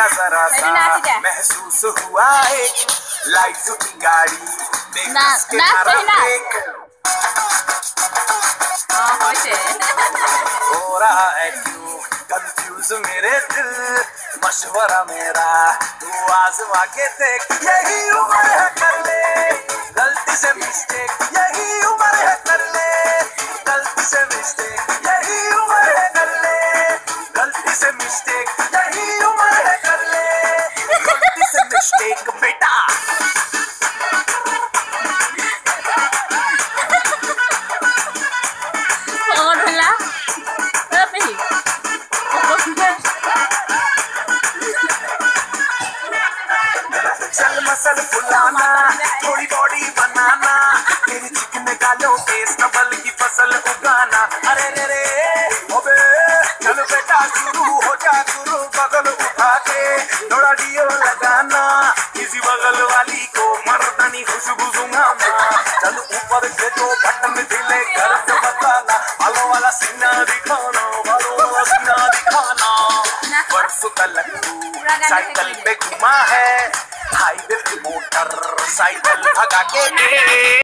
का जरा सा महसूस हुआ एक लाइफ की गाड़ी नाच। हाँ हो रहा है क्यों? कंफ्यूज मेरे दिल मशवरा मेरा। तू आजमा के देख यही उम्र है कर ले। गलती से मिस्टेक यही उम्र है कर ले। गलती से मिस्टेक मसल फुलाना थोड़ी बॉडी बनाना तेरी चिकन गालों पे नबल की फ़सल उगाना। अरे रे रे ओबे चल बेटा शुरू हो जा शुरू बगल उठा के थोड़ा डियो लगाना। किसी बगल वाली को मर्दानी खुशबू सुंगाना चल ऊपर से तो बटन ढीले कर से बताना। बालों वाला सीना दिखाना बालों वाला सीना दिखाना। परसों तू साइकिल पे घुमा है। हाईवे पे मोटर साइकिल भगा के